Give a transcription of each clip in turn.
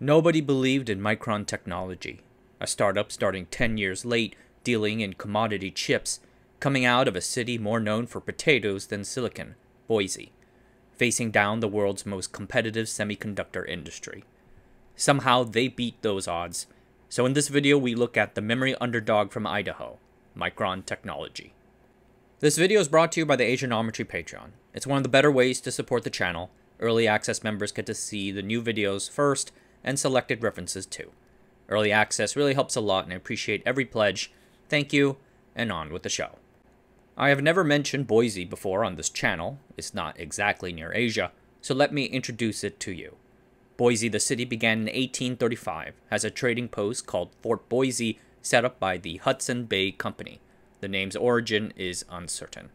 Nobody believed in Micron Technology, a startup starting 10 years late dealing in commodity chips, coming out of a city more known for potatoes than silicon, Boise, facing down the world's most competitive semiconductor industry. Somehow they beat those odds, so in this video we look at the memory underdog from Idaho, Micron Technology. This video is brought to you by the Asianometry Patreon. It's one of the better ways to support the channel. Early access members get to see the new videos first, and selected references too. Early access really helps a lot and I appreciate every pledge. Thank you, and on with the show. I have never mentioned Boise before on this channel. It's not exactly near Asia, so let me introduce it to you. Boise, the city, began in 1835 as a trading post called Fort Boise, set up by the Hudson Bay Company. The name's origin is uncertain.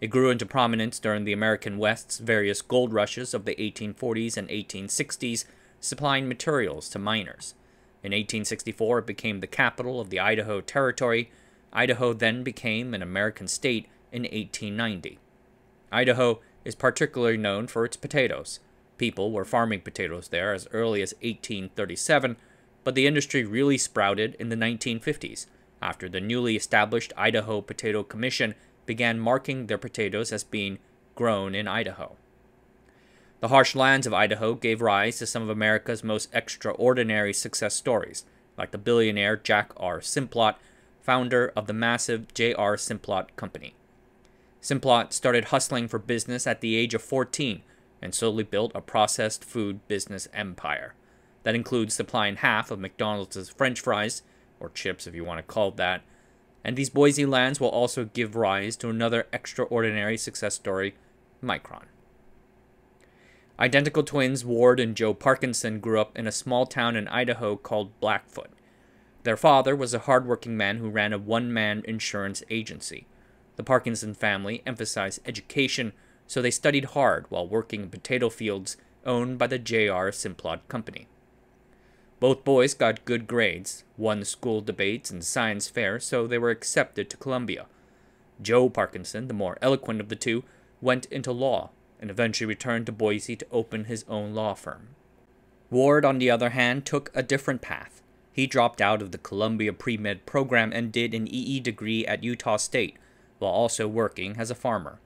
It grew into prominence during the American West's various gold rushes of the 1840s and 1860s supplying materials to miners. In 1864, it became the capital of the Idaho Territory. Idaho then became an American state in 1890. Idaho is particularly known for its potatoes. People were farming potatoes there as early as 1837, but the industry really sprouted in the 1950s after the newly established Idaho Potato Commission began marking their potatoes as being grown in Idaho. The harsh lands of Idaho gave rise to some of America's most extraordinary success stories, like the billionaire Jack R. Simplot, founder of the massive J.R. Simplot Company. Simplot started hustling for business at the age of 14 and slowly built a processed food business empire. That includes supplying half of McDonald's French fries, or chips if you want to call that, and these Boise lands will also give rise to another extraordinary success story, Micron. Identical twins Ward and Joe Parkinson grew up in a small town in Idaho called Blackfoot. Their father was a hardworking man who ran a one man insurance agency. The Parkinson family emphasized education, so they studied hard while working in potato fields owned by the J.R. Simplot Company. Both boys got good grades, won school debates and science fairs, so they were accepted to Columbia. Joe Parkinson, the more eloquent of the two, went into law and eventually returned to Boise to open his own law firm. Ward, on the other hand, took a different path. He dropped out of the Columbia pre med program and did an EE degree at Utah State, while also working as a farmer.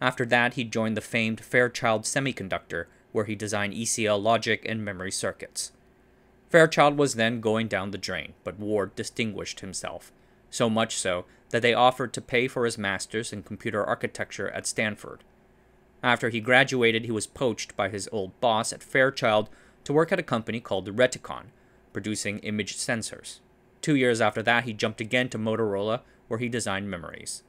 After that, he joined the famed Fairchild Semiconductor, where he designed ECL logic and memory circuits. Fairchild was then going down the drain, but Ward distinguished himself, so much so that they offered to pay for his master's in computer architecture at Stanford. After he graduated, he was poached by his old boss at Fairchild to work at a company called Reticon, producing image sensors. Two years after that, he jumped again to Motorola, where he designed memories.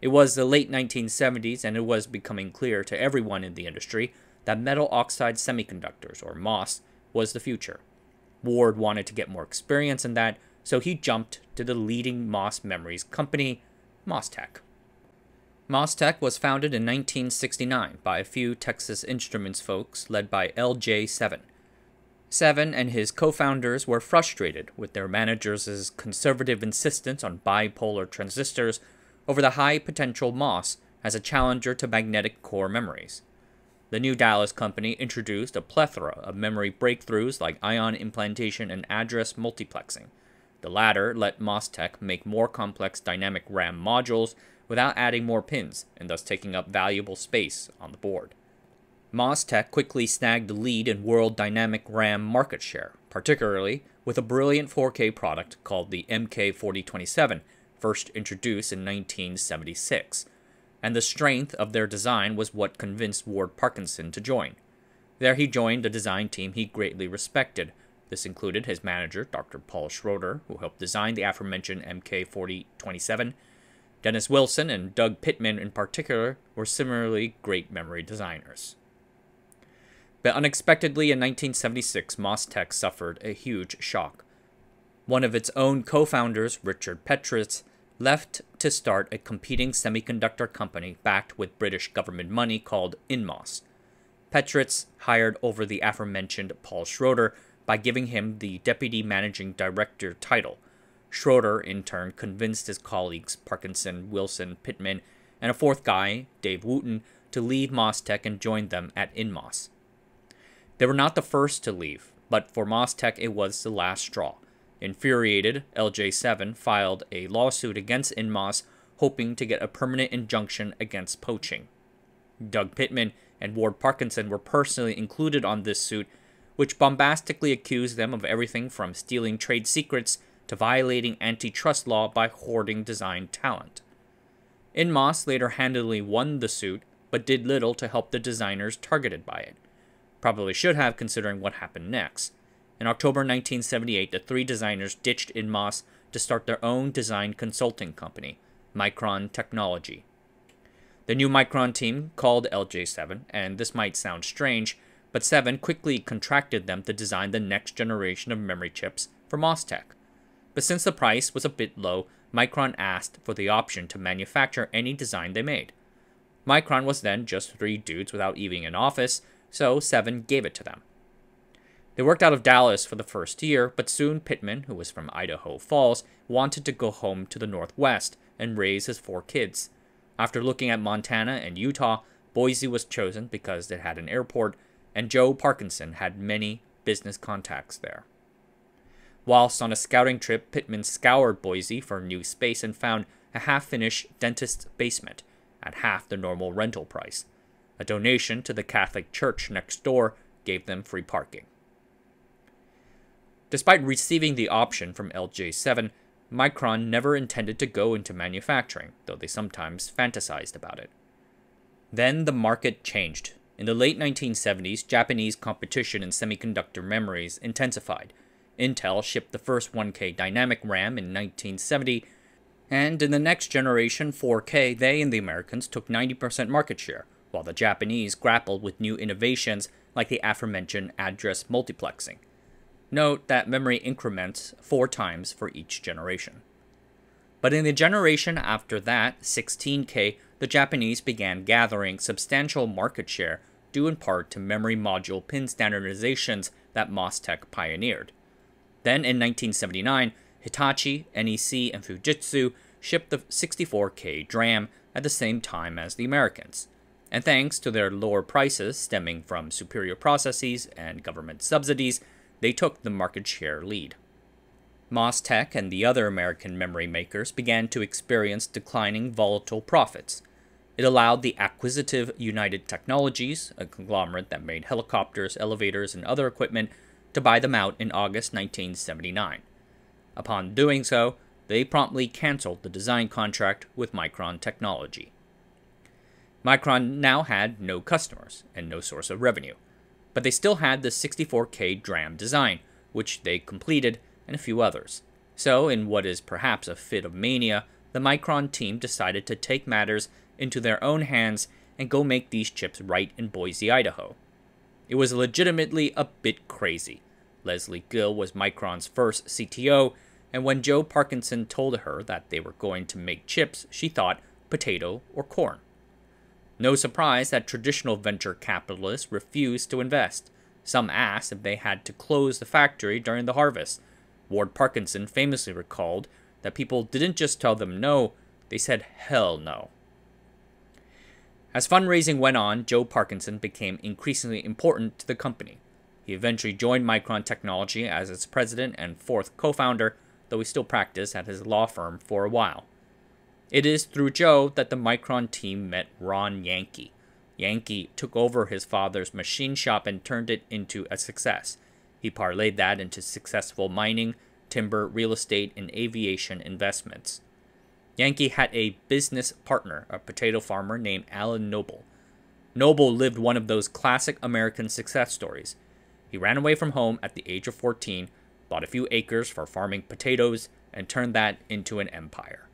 It was the late 1970s, and it was becoming clear to everyone in the industry that metal oxide semiconductors, or MOS, was the future. Ward wanted to get more experience in that, so he jumped to the leading MOS memories company, Mostek. Mostek was founded in 1969 by a few Texas Instruments folks led by LJ Sevin. Sevin and his co founders were frustrated with their managers' conservative insistence on bipolar transistors over the high potential MOS as a challenger to magnetic core memories. The new Dallas company introduced a plethora of memory breakthroughs like ion implantation and address multiplexing. The latter let Mostek make more complex dynamic RAM modules without adding more pins and thus taking up valuable space on the board. Mostek quickly snagged the lead in world dynamic RAM market share, particularly with a brilliant 4K product called the MK4027, first introduced in 1976. And the strength of their design was what convinced Ward Parkinson to join. There he joined a design team he greatly respected. This included his manager, Dr. Paul Schroeder, who helped design the aforementioned MK4027 Dennis Wilson and Doug Pittman, in particular, were similarly great memory designers. But unexpectedly, in 1976, Mostek suffered a huge shock. One of its own co founders, Richard Petritz, left to start a competing semiconductor company backed with British government money called Inmos. Petritz hired over the aforementioned Paul Schroeder by giving him the deputy managing director title, Schroeder, in turn, convinced his colleagues Parkinson, Wilson, Pittman, and a fourth guy, Dave Wooten, to leave Mostek and join them at Inmos. They were not the first to leave. But for Mostek, it was the last straw. Infuriated, LJ Sevin filed a lawsuit against Inmos, hoping to get a permanent injunction against poaching. Doug Pittman and Ward Parkinson were personally included on this suit, which bombastically accused them of everything from stealing trade secrets to violating antitrust law by hoarding design talent. Inmos later handily won the suit, but did little to help the designers targeted by it. Probably should have, considering what happened next. In October 1978, the three designers ditched Inmos to start their own design consulting company, Micron Technology. The new Micron team called LJ Sevin, and this might sound strange, but Sevin quickly contracted them to design the next generation of memory chips for Mostek. But since the price was a bit low, Micron asked for the option to manufacture any design they made. Micron was then just three dudes without even an office, so Sevin gave it to them. They worked out of Dallas for the first year, but soon Pittman, who was from Idaho Falls, wanted to go home to the Northwest and raise his four kids. After looking at Montana and Utah, Boise was chosen because it had an airport, and Joe Parkinson had many business contacts there. Whilst on a scouting trip, Pittman scoured Boise for new space and found a half finished dentist's basement at half the normal rental price. A donation to the Catholic Church next door gave them free parking. Despite receiving the option from LJ Sevin, Micron never intended to go into manufacturing, though they sometimes fantasized about it. Then the market changed. In the late 1970s, Japanese competition in semiconductor memories intensified. Intel shipped the first 1K dynamic RAM in 1970, and in the next generation 4K, they and the Americans took 90% market share, while the Japanese grappled with new innovations like the aforementioned address multiplexing. Note that memory increments four times for each generation. But in the generation after that, 16K, the Japanese began gathering substantial market share due in part to memory module pin standardizations that Mostek pioneered. Then in 1979, Hitachi, NEC, and Fujitsu shipped the 64K DRAM at the same time as the Americans. And thanks to their lower prices stemming from superior processes and government subsidies, they took the market share lead. Mostek and the other American memory makers began to experience declining volatile profits. It allowed the acquisitive United Technologies, a conglomerate that made helicopters, elevators, and other equipment, to buy them out in August 1979. Upon doing so, they promptly canceled the design contract with Micron Technology. Micron now had no customers and no source of revenue but they still had the 64K DRAM design, which they completed, and a few others. So, in what is perhaps a fit of mania, the Micron team decided to take matters into their own hands and go make these chips right in Boise, Idaho. It was legitimately a bit crazy. Leslie Gill was Micron's first CTO, and when Joe Parkinson told her that they were going to make chips, she thought potato or corn. No surprise that traditional venture capitalists refused to invest. Some asked if they had to close the factory during the harvest. Ward Parkinson famously recalled that people didn't just tell them no, they said hell no. As fundraising went on, Joe Parkinson became increasingly important to the company. He eventually joined Micron Technology as its president and fourth co founder, though he still practiced at his law firm for a while. It is through Joe that the Micron team met Ron Yanke. Yanke took over his father's machine shop and turned it into a success. He parlayed that into successful mining, timber, real estate, and aviation investments. Yanke had a business partner, a potato farmer named Alan Noble. Noble lived one of those classic American success stories. He ran away from home at the age of 14, bought a few acres for farming potatoes, and turned that into an empire.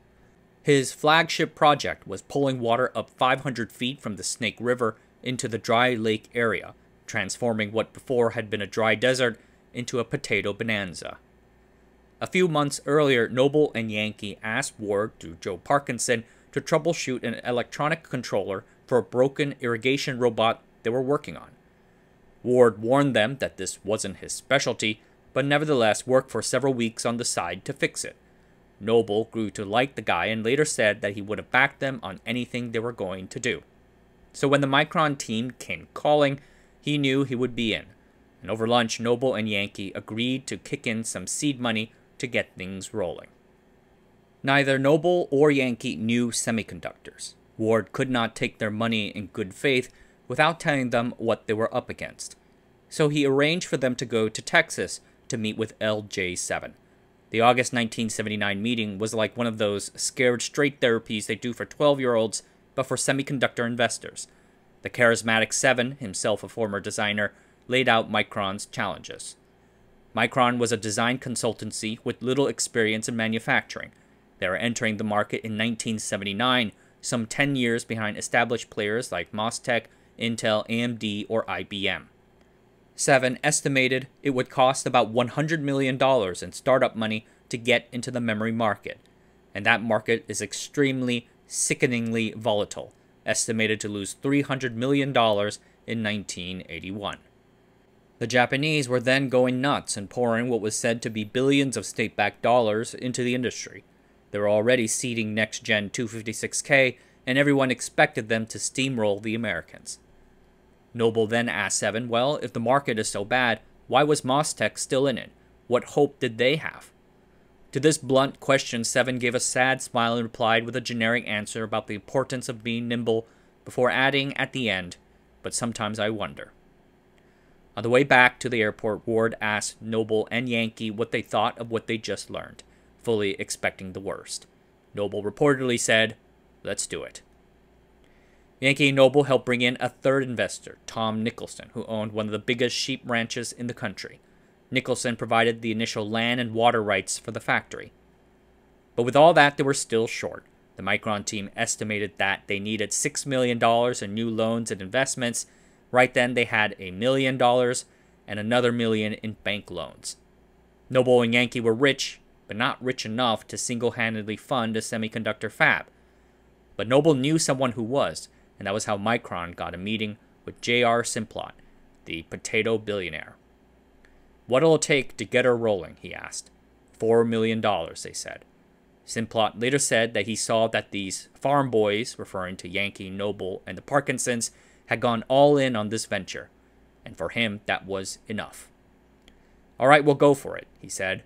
His flagship project was pulling water up 500 feet from the Snake River into the dry lake area, transforming what before had been a dry desert into a potato bonanza. A few months earlier, Noble and Yanke asked Ward through Joe Parkinson to troubleshoot an electronic controller for a broken irrigation robot they were working on. Ward warned them that this wasn't his specialty, but nevertheless worked for several weeks on the side to fix it. Noble grew to like the guy and later said that he would have backed them on anything they were going to do. So when the Micron team came calling, he knew he would be in. and over lunch, Noble and Yanke agreed to kick in some seed money to get things rolling. Neither Noble or Yanke knew semiconductors. Ward could not take their money in good faith without telling them what they were up against. So he arranged for them to go to Texas to meet with LJ Sevin. The August 1979 meeting was like one of those scared straight therapies they do for 12 year olds, but for semiconductor investors. The charismatic Sevin, himself a former designer, laid out Micron's challenges. Micron was a design consultancy with little experience in manufacturing. They were entering the market in 1979, some 10 years behind established players like Mostek, Intel, AMD, or IBM. Sevin estimated it would cost about $100 million in startup money to get into the memory market, and that market is extremely, sickeningly volatile, estimated to lose $300 million in 1981. The Japanese were then going nuts and pouring what was said to be billions of state backed dollars into the industry. They were already seeding next gen 256K, and everyone expected them to steamroll the Americans. Noble then asked Sevin, well, if the market is so bad, why was Mostek still in it? What hope did they have? To this blunt question, Sevin gave a sad smile and replied with a generic answer about the importance of being nimble before adding at the end, but sometimes I wonder. On the way back to the airport, Ward asked Noble and Yanke what they thought of what they just learned, fully expecting the worst. Noble reportedly said, Let's do it. Yanke Noble helped bring in a third investor, Tom Nicholson, who owned one of the biggest sheep ranches in the country. Nicholson provided the initial land and water rights for the factory. But with all that, they were still short. The Micron team estimated that they needed $6 million in new loans and investments. Right then, they had a million dollars and another million in bank loans. Noble and Yankee were rich, but not rich enough to single handedly fund a semiconductor fab. But Noble knew someone who was, and that was how Micron got a meeting with J.R. Simplot, the potato billionaire. What'll it take to get her rolling? he asked. Four million dollars, they said. Simplot later said that he saw that these farm boys, referring to Yanke, Noble, and the Parkinsons, had gone all in on this venture, and for him that was enough. All right, we'll go for it, he said.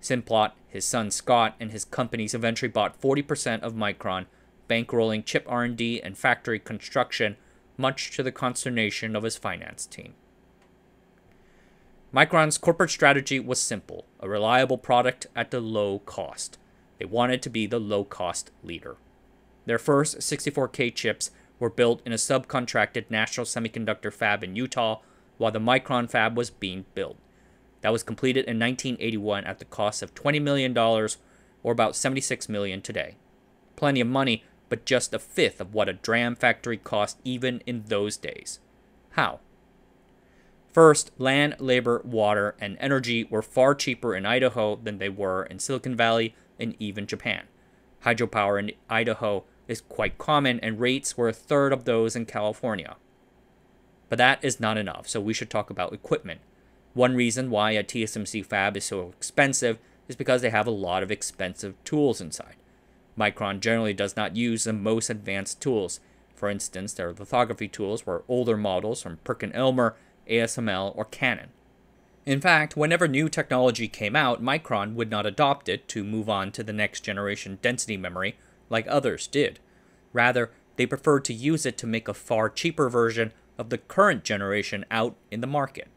Simplot, his son Scott, and his companies eventually bought 40% of Micron bankrolling chip R&D and factory construction, much to the consternation of his finance team. Micron's corporate strategy was simple, a reliable product at the low cost. They wanted to be the low-cost leader. Their first 64K chips were built in a subcontracted National Semiconductor fab in Utah while the Micron fab was being built. That was completed in 1981 at the cost of $20 million or about $76 million today. Plenty of money, but just a fifth of what a DRAM factory cost even in those days. How? First, land, labor, water, and energy were far cheaper in Idaho than they were in Silicon Valley and even Japan. Hydropower in Idaho is quite common, and rates were a third of those in California. But that is not enough, so we should talk about equipment. One reason why a TSMC fab is so expensive is because they have a lot of expensive tools inside. Micron generally does not use the most advanced tools. For instance, their lithography tools were older models from Perkin-Elmer, ASML, or Canon. In fact, whenever new technology came out, Micron would not adopt it to move on to the next generation density memory like others did. Rather, they preferred to use it to make a far cheaper version of the current generation out in the market.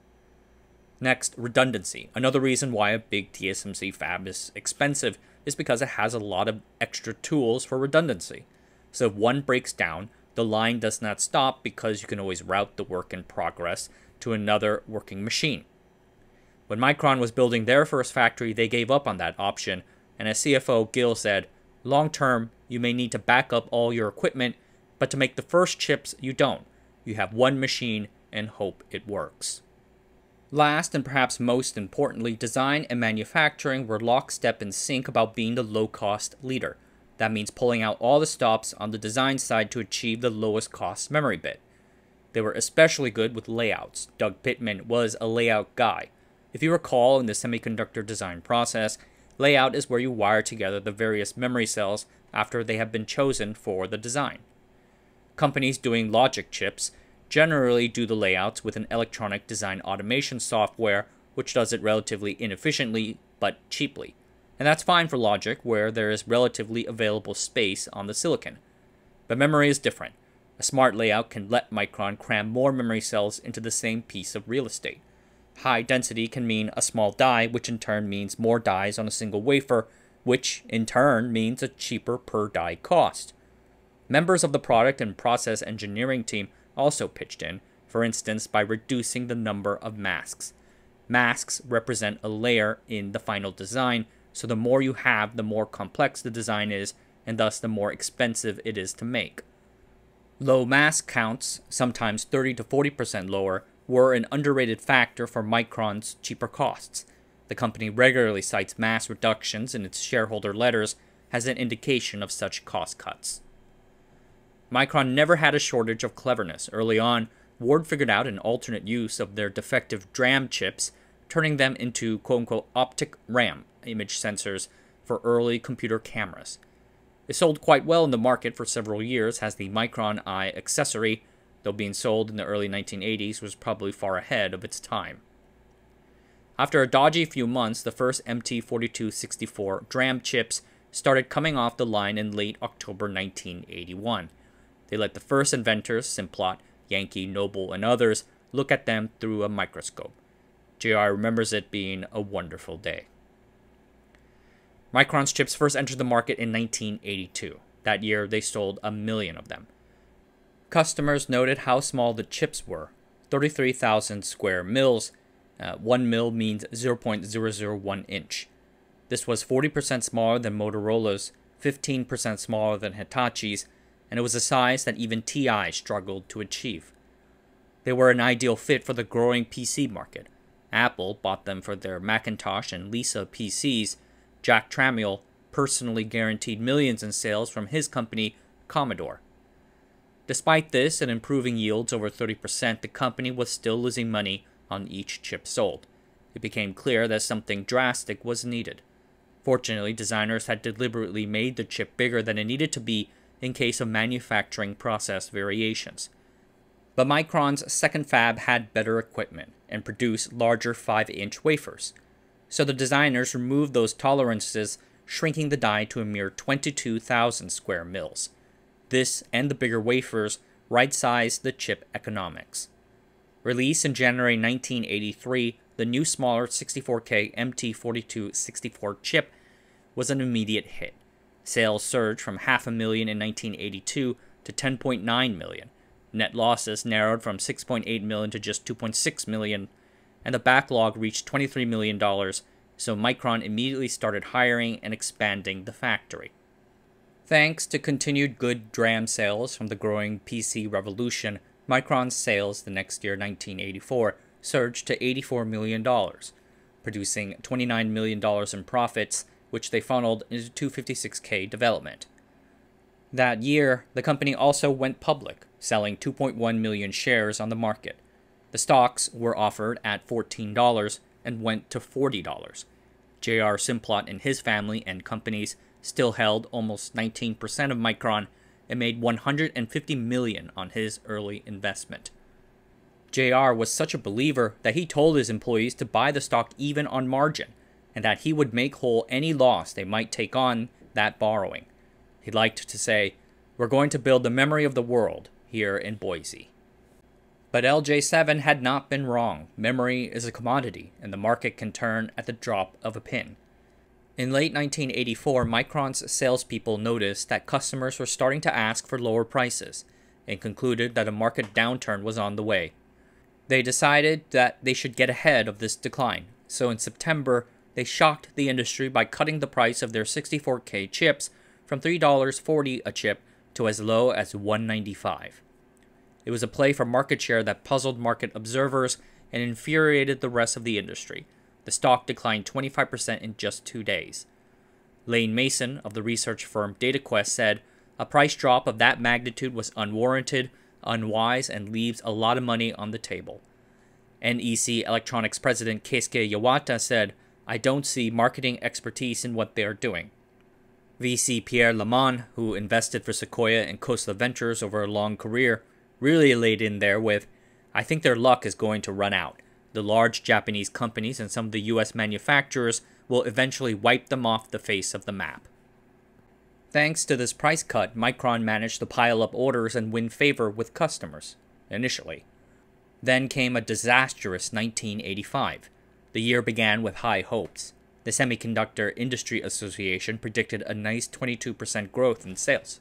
Next, redundancy. Another reason why a big TSMC fab is expensive is because it has a lot of extra tools for redundancy. So if one breaks down, the line does not stop because you can always route the work in progress to another working machine. When Micron was building their first factory, they gave up on that option, and as CFO Gill said, long term, you may need to back up all your equipment, but to make the first chips, you don't. You have one machine and hope it works. Last, and perhaps most importantly, design and manufacturing were lockstep in sync about being the low cost leader. That means pulling out all the stops on the design side to achieve the lowest cost memory bit. They were especially good with layouts. Doug Pittman was a layout guy. If you recall in the semiconductor design process, layout is where you wire together the various memory cells after they have been chosen for the design. Companies doing logic chips generally do the layouts with an electronic design automation software, which does it relatively inefficiently but cheaply. And that's fine for logic, where there is relatively available space on the silicon. But memory is different. A smart layout can let Micron cram more memory cells into the same piece of real estate. High density can mean a small die, which in turn means more dies on a single wafer, which in turn means a cheaper per die cost. Members of the product and process engineering team also pitched in, for instance, by reducing the number of masks. Masks represent a layer in the final design, so the more you have, the more complex the design is, and thus the more expensive it is to make. Low mask counts, sometimes 30 to 40% lower, were an underrated factor for Micron's cheaper costs. The company regularly cites mask reductions in its shareholder letters as an indication of such cost cuts. Micron never had a shortage of cleverness. Early on, Ward figured out an alternate use of their defective DRAM chips, turning them into quote unquote optic RAM image sensors for early computer cameras. It sold quite well in the market for several years as the Micron Eye accessory, though being sold in the early 1980s, was probably far ahead of its time. After a dodgy few months, the first MT4264 DRAM chips started coming off the line in late October 1981. They let the first inventors, Simplot, Yanke, Noble, and others, look at them through a microscope. JR remembers it being a wonderful day. Micron's chips first entered the market in 1982. That year, they sold a million of them. Customers noted how small the chips were 33,000 square mils. Uh, one mil means 0.001 inch. This was 40% smaller than Motorola's, 15% smaller than Hitachi's, and it was a size that even TI struggled to achieve. They were an ideal fit for the growing PC market. Apple bought them for their Macintosh and Lisa PCs, Jack Tramiel personally guaranteed millions in sales from his company, Commodore. Despite this and improving yields over 30%, the company was still losing money on each chip sold. It became clear that something drastic was needed. Fortunately, designers had deliberately made the chip bigger than it needed to be in case of manufacturing process variations. But Micron's second fab had better equipment and produced larger 5 inch wafers so the designers removed those tolerances, shrinking the die to a mere 22,000 square mils. This and the bigger wafers right sized the chip economics. Released in January 1983, the new smaller 64K MT4264 chip was an immediate hit. Sales surged from half a million in 1982 to 10.9 million. Net losses narrowed from 6.8 million to just 2.6 million and the backlog reached $23 million, so Micron immediately started hiring and expanding the factory. Thanks to continued good DRAM sales from the growing PC revolution, Micron's sales the next year, 1984, surged to $84 million, producing $29 million in profits, which they funneled into 256K development. That year, the company also went public, selling 2.1 million shares on the market. The stocks were offered at $14 and went to $40. J.R. Simplot and his family and companies still held almost 19% of Micron and made 150 million on his early investment. JR was such a believer that he told his employees to buy the stock even on margin and that he would make whole any loss they might take on that borrowing. He liked to say, We're going to build the memory of the world here in Boise. But LJ Sevin had not been wrong. Memory is a commodity, and the market can turn at the drop of a pin. In late 1984, Micron's salespeople noticed that customers were starting to ask for lower prices and concluded that a market downturn was on the way. They decided that they should get ahead of this decline, so in September, they shocked the industry by cutting the price of their 64K chips from $3.40 a chip to as low as 195. It was a play for market share that puzzled market observers and infuriated the rest of the industry. The stock declined 25% in just two days. Lane Mason of the research firm DataQuest said, A price drop of that magnitude was unwarranted, unwise, and leaves a lot of money on the table. NEC Electronics president Keisuke Iwata said, I don't see marketing expertise in what they are doing. VC Pierre Lamond, who invested for Sequoia and Khosla Ventures over a long career, really laid in there with, I think their luck is going to run out. The large Japanese companies and some of the US manufacturers will eventually wipe them off the face of the map. Thanks to this price cut, Micron managed to pile up orders and win favor with customers, initially. Then came a disastrous 1985. The year began with high hopes. The Semiconductor Industry Association predicted a nice 22% growth in sales.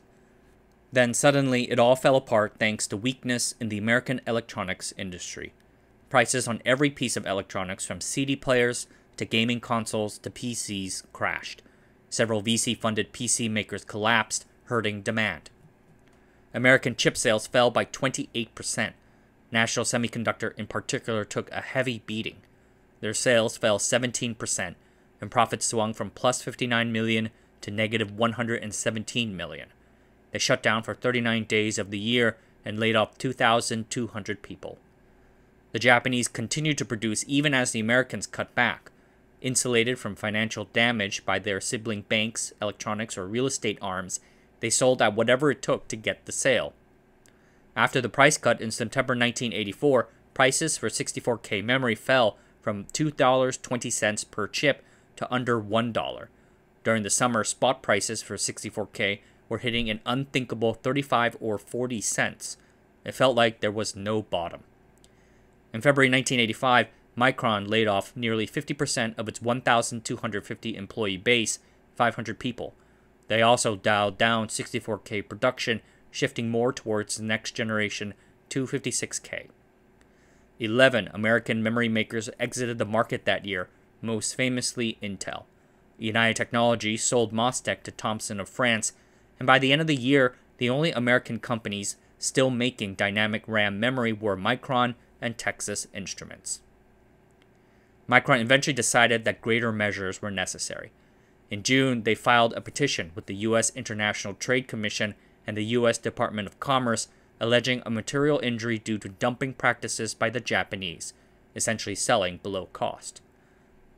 Then suddenly it all fell apart thanks to weakness in the American electronics industry. Prices on every piece of electronics, from CD players to gaming consoles to PCs, crashed. Several VC funded PC makers collapsed, hurting demand. American chip sales fell by 28%. National Semiconductor, in particular, took a heavy beating. Their sales fell 17%, and profits swung from plus 59 million to negative 117 million. They shut down for 39 days of the year and laid off 2,200 people. The Japanese continued to produce even as the Americans cut back insulated from financial damage by their sibling banks, electronics, or real estate arms, they sold at whatever it took to get the sale. After the price cut in September 1984, prices for 64K memory fell from $2.20 per chip to under $1. During the summer, spot prices for 64K were hitting an unthinkable 35 or 40 cents. It felt like there was no bottom. In February 1985, Micron laid off nearly 50% of its 1,250 employee base, 500 people. They also dialed down 64K production, shifting more towards the next generation 256K. 11 American memory makers exited the market that year, most famously Intel. United Technologies sold Mostek to Thomson of France, and by the end of the year, the only American companies still making dynamic RAM memory were Micron and Texas Instruments. Micron eventually decided that greater measures were necessary. In June, they filed a petition with the U.S. International Trade Commission and the U.S. Department of Commerce alleging a material injury due to dumping practices by the Japanese, essentially selling below cost.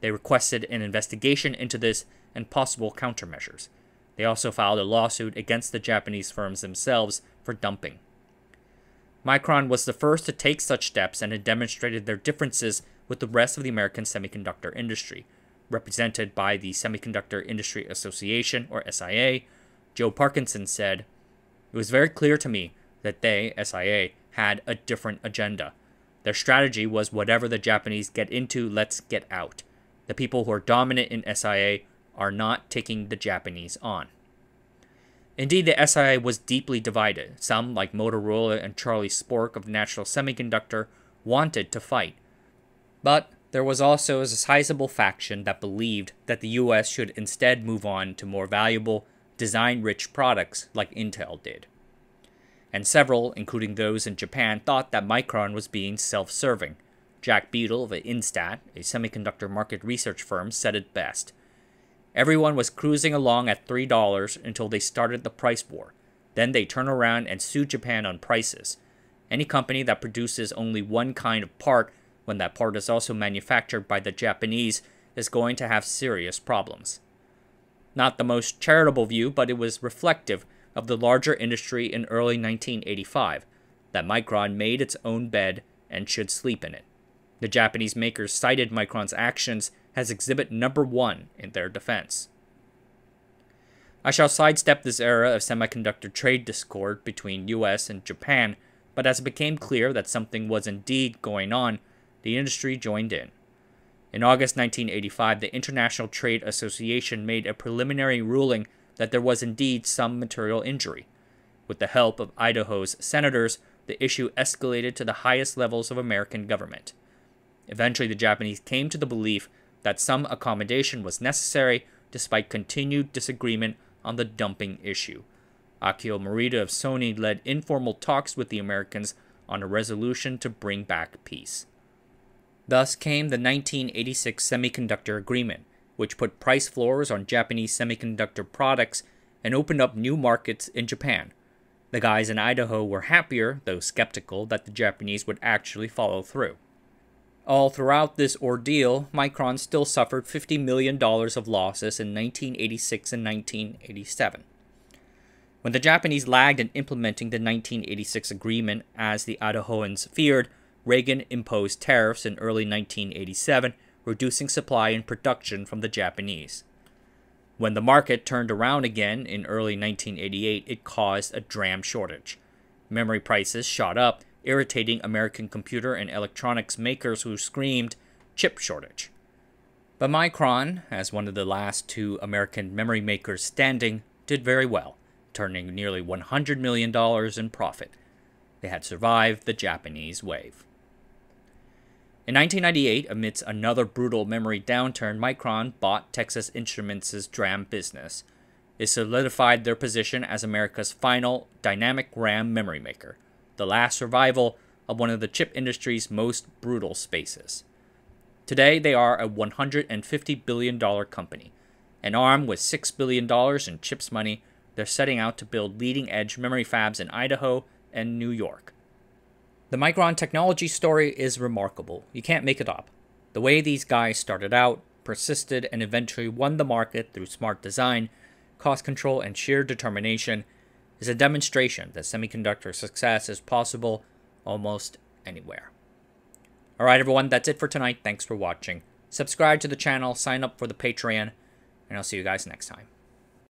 They requested an investigation into this and possible countermeasures. They also filed a lawsuit against the Japanese firms themselves for dumping. Micron was the first to take such steps and had demonstrated their differences with the rest of the American semiconductor industry, represented by the Semiconductor Industry Association, or SIA. Joe Parkinson said, It was very clear to me that they, SIA, had a different agenda. Their strategy was whatever the Japanese get into, let's get out. The people who are dominant in SIA are not taking the Japanese on. Indeed, the SIA was deeply divided. Some, like Motorola and Charlie Sporck of National Semiconductor, wanted to fight, but there was also a sizable faction that believed that the US should instead move on to more valuable, design rich products like Intel did. And several, including those in Japan, thought that Micron was being self serving. Jack Beadle of In-Stat, a semiconductor market research firm, said it best. Everyone was cruising along at $3 until they started the price war. Then they turn around and sue Japan on prices. Any company that produces only one kind of part when that part is also manufactured by the Japanese, is going to have serious problems. Not the most charitable view, but it was reflective of the larger industry in early 1985 that Micron made its own bed and should sleep in it. The Japanese makers cited Micron's actions as exhibit number one in their defense. I shall sidestep this era of semiconductor trade discord between US and Japan, but as it became clear that something was indeed going on, the industry joined in. In August 1985, the International Trade Association made a preliminary ruling that there was indeed some material injury. With the help of Idaho's senators, the issue escalated to the highest levels of American government. Eventually, the Japanese came to the belief that some accommodation was necessary despite continued disagreement on the dumping issue. Akio Morita of Sony led informal talks with the Americans on a resolution to bring back peace. Thus came the 1986 Semiconductor Agreement, which put price floors on Japanese semiconductor products and opened up new markets in Japan. The guys in Idaho were happier, though skeptical, that the Japanese would actually follow through. All throughout this ordeal, Micron still suffered $50 million of losses in 1986 and 1987. When the Japanese lagged in implementing the 1986 agreement as the Idahoans feared, Reagan imposed tariffs in early 1987, reducing supply and production from the Japanese. When the market turned around again in early 1988, it caused a DRAM shortage. Memory prices shot up, irritating American computer and electronics makers who screamed, chip shortage. But Micron, as one of the last two American memory makers standing, did very well, turning nearly $100 million in profit. They had survived the Japanese wave. In 1998, amidst another brutal memory downturn, Micron bought Texas Instruments' DRAM business. It solidified their position as America's final dynamic RAM memory maker, the last survival of one of the chip industry's most brutal spaces. Today, they are a $150 billion company. And armed with $6 billion in chips money, they're setting out to build leading edge memory fabs in Idaho and New York. The Micron technology story is remarkable. You can't make it up. The way these guys started out, persisted, and eventually won the market through smart design, cost control, and sheer determination is a demonstration that semiconductor success is possible almost anywhere. Alright, everyone, that's it for tonight. Thanks for watching. Subscribe to the channel, sign up for the Patreon, and I'll see you guys next time.